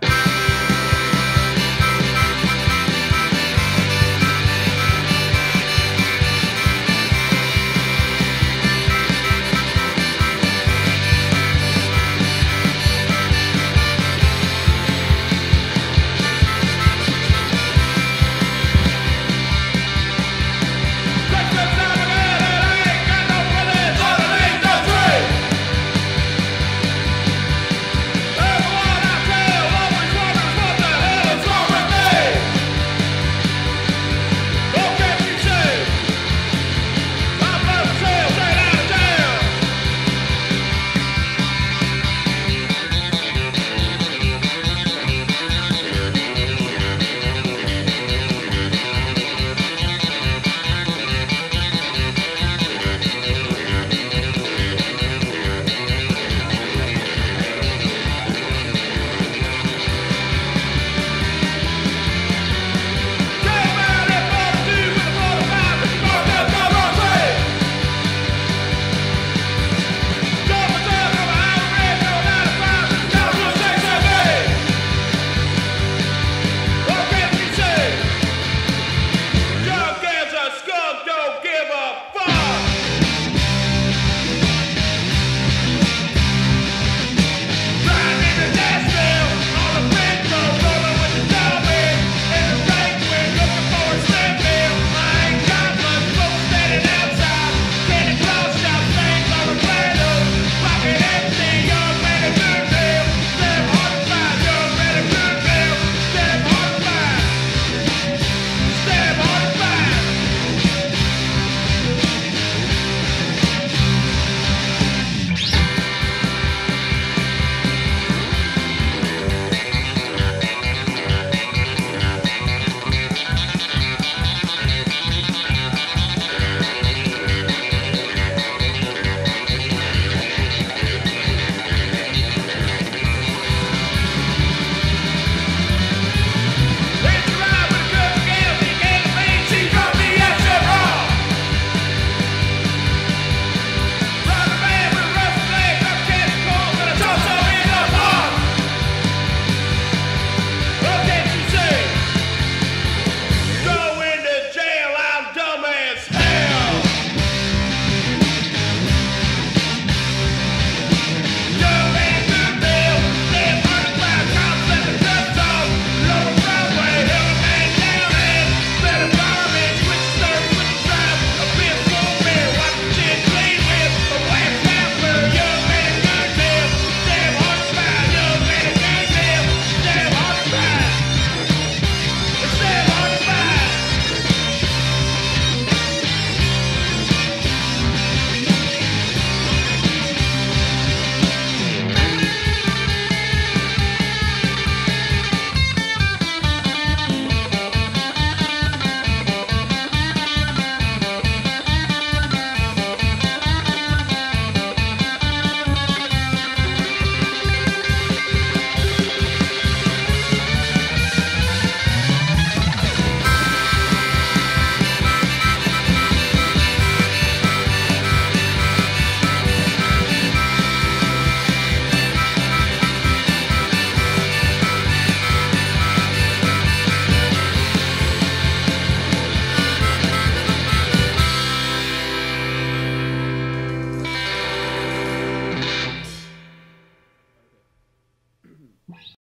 Bye.